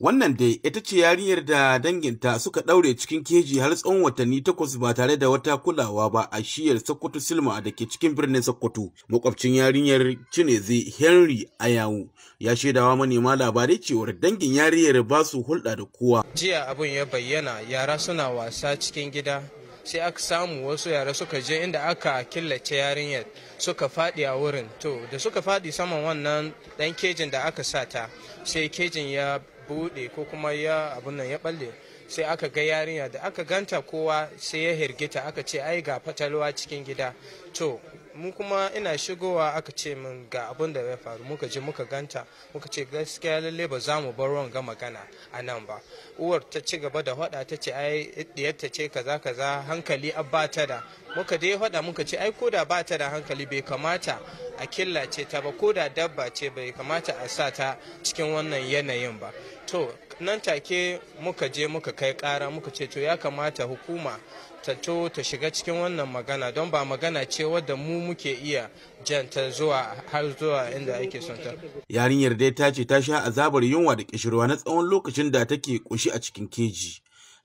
Wannan dai ita ce yarinyar da danginta suka ɗaure cikin keji har tsawon watanni takwas ba tare da wata kulawa ba a shiyar Sokoto Silma da ke cikin birnin Sokoto. Makwabcin yarinyar Cineze Henry Ayawu ya shaidawa manema labarai cewar dangin yarinyar ba su hulɗa da kowa. Jiya abin ya bayyana yara suna wasa cikin gida sai aka samu wasu yara suka je inda aka killace yarinyar suka faɗi a wurin to da suka faɗi saman wannan ɗan kejin da aka sata sai kejin ya buɗe ko kuma ya abun nan ya balle sai aka ga yarinya da aka ganta kowa sai ya hirgita aka ce ai ga fatalwa cikin gida. To mu kuma ina shigowa aka ce min ga abin da ya faru. Muka je muka ganta muka ce gaskiya lalle ba za mu bar ga magana a nan ba. Uwar ta ci gaba da hada ta ce ai diyarta ce kaza kaza hankali abba ta da. Muka dai hada muka ce ai koda ba ta da hankali bai kamata a killace ta ba koda dabba ce bai kamata a sa ta cikin wannan yanayin ba. To nan take muka je muka kai kara muka ce to ya kamata hukuma ta to ta shiga cikin wannan magana don ba magana ce wadda mu muke iya janta zuwa har zuwa inda ake son ta. Yarinyar dai ta ce ta sha azabar yunwa da kishirwa na tsawon lokacin da take ƙunshi a cikin keji.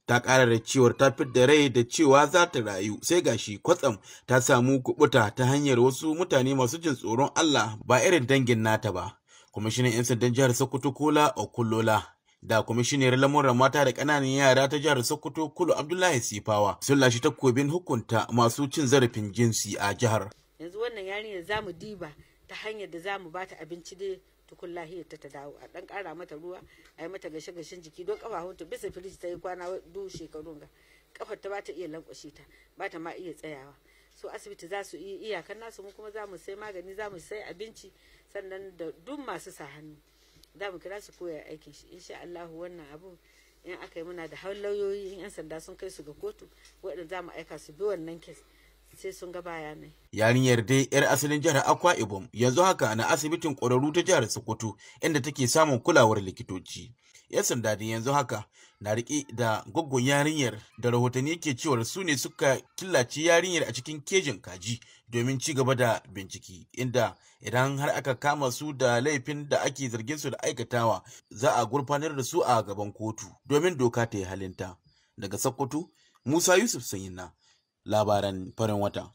Ta ƙara da cewar ta da rai da cewa za ta rayu sai gashi kwatsam ta samu kubuta ta hanyar wasu mutane masu jin tsoron Allah ba irin dangin nata ba. Kwamishinan 'yan sandan jihar Sokoto Kola Okulola da kwamishiniyar lamuran mata da ƙananan yara ta jihar Sokoto Kulu Abdullahi Sifawa sun lashe takobin hukunta masu cin zarafin jinsi a jihar. Yanzu wannan yarinyar za mu diba ta hanyar da za mu ba ta abinci dai tukun lahiyar ta ta dawo. A ɗan ƙara mata ruwa a yi mata gashe gashen jiki don ƙafafun bisa firiji ta yi kwana du shekarun ga. Kafar ta ba ta iya lankwashe ta ba ta ma iya tsayawa. So asibiti za su yi iyakan nasu mu kuma za mu sai magani za mu sai abinci sannan da duk masu sa hannu. Za mu kira su koya aikin shi insha Allah wannan abu in aka yi muna da lauyoyi in yan sanda sun kai su ga kotu waɗanda za mu aika su bi wannan kes sai sun ga bayanai. Yarinyar dai 'yar asalin jihar Akwa Ibom yanzu haka na asibitin ƙwararru ta jihar Sokoto inda take samun kulawar likitoci. 'Yan sanda da yanzu haka. Na riƙe da gwaggon yarinyar da rahotanni ke cewar su ne suka killace yarinyar a cikin kejin kaji domin ci gaba da bincike inda idan har aka kama su da laifin da ake zargin su da aikatawa za a gurfanar da su a gaban kotu domin doka ta yi halinta. Daga sokoto musa yusuf sanyina labaran farin wata.